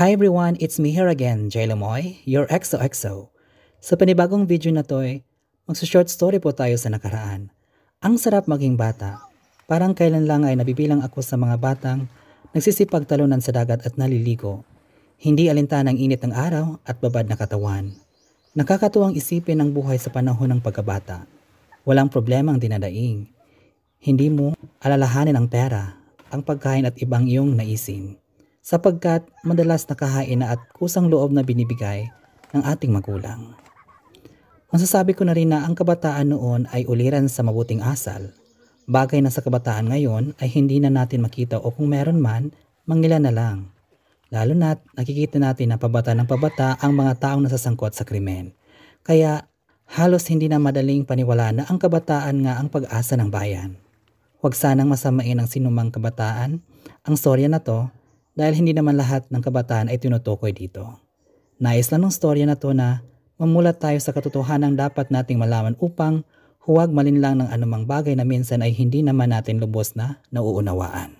Hi everyone, it's me here again, Jay Lamoy, your XOXO. Sa panibagong video na to ay magsa-short story po tayo sa nakaraan. Ang sarap maging bata. Parang kailan lang ay nabibilang ako sa mga batang nagsisipag talunan sa dagat at naliligo. Hindi alintan ang init ng araw at babad na katawan. Nakakatuwang isipin ang buhay sa panahon ng pagkabata. Walang problema ang dinadaing. Hindi mo alalahanin ang pera, ang pagkain at ibang iyong naisin sapagkat madalas nakahain na at kusang loob na binibigay ng ating magulang. Masasabi ko na rin na ang kabataan noon ay uliran sa mabuting asal. Bagay na sa kabataan ngayon ay hindi na natin makita o kung meron man, mangila na lang. Lalo na't nakikita natin na pabata ng pabata ang mga taong nasasangkot sa krimen. Kaya halos hindi na madaling paniwala na ang kabataan nga ang pag-asa ng bayan. Huwag sanang masamain ang sinumang kabataan. Ang storya na to dahil hindi naman lahat ng kabataan ay tinutukoy dito. Nais lang ng storya na to na mamulat tayo sa katotohanan dapat nating malaman upang huwag malinlang ng anumang bagay na minsan ay hindi naman natin lubos na nauunawaan.